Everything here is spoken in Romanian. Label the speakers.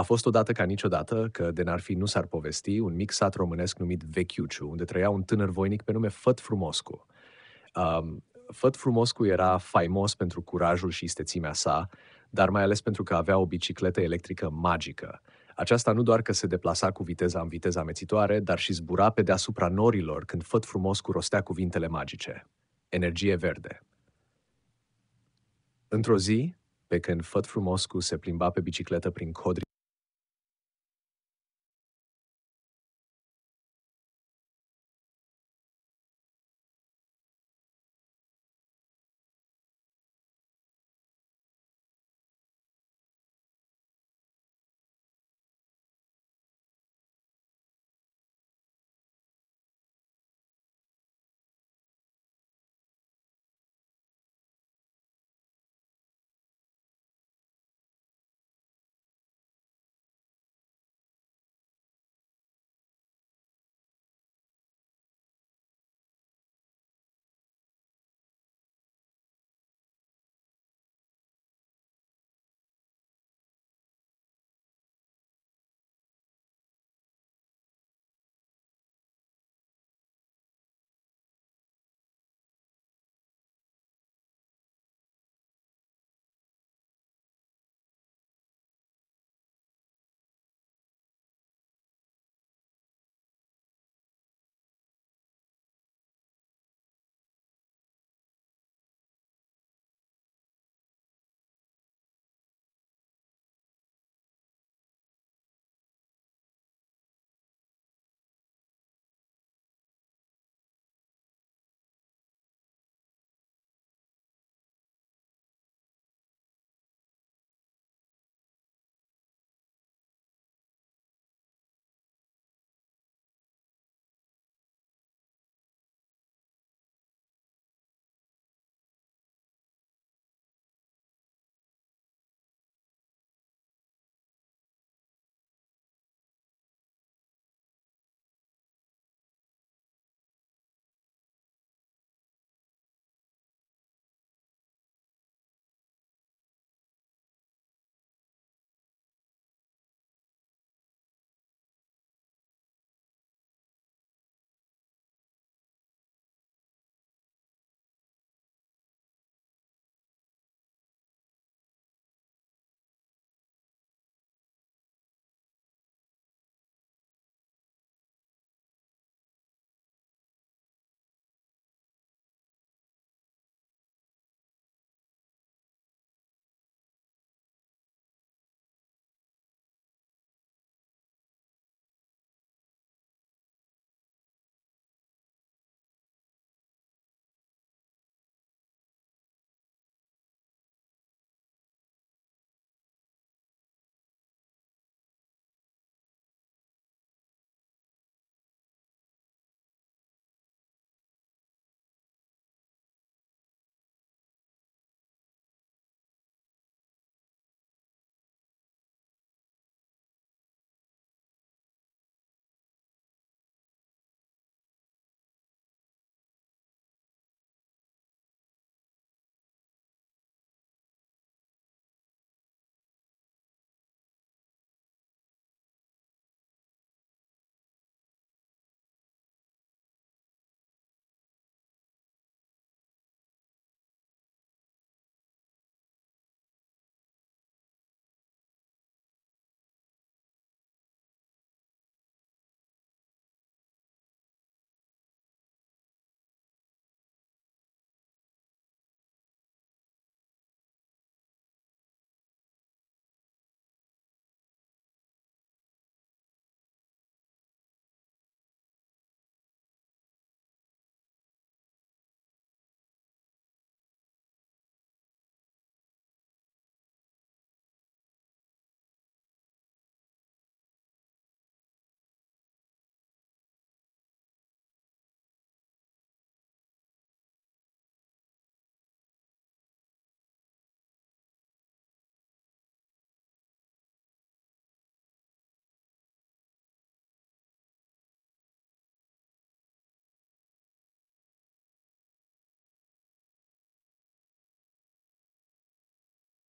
Speaker 1: A fost odată ca niciodată că, de n-ar fi nu s-ar povesti, un mic sat românesc numit Vechiuciu, unde trăia un tânăr voinic pe nume Făt Frumoscu. Um, Făt Frumoscu era faimos pentru curajul și istețimea sa, dar mai ales pentru că avea o bicicletă electrică magică. Aceasta nu doar că se deplasa cu viteza în viteza amețitoare, dar și zbura pe deasupra norilor când Făt Frumoscu rostea cuvintele magice. Energie verde. Într-o zi, pe când Făt Frumoscu se plimba pe bicicletă prin codri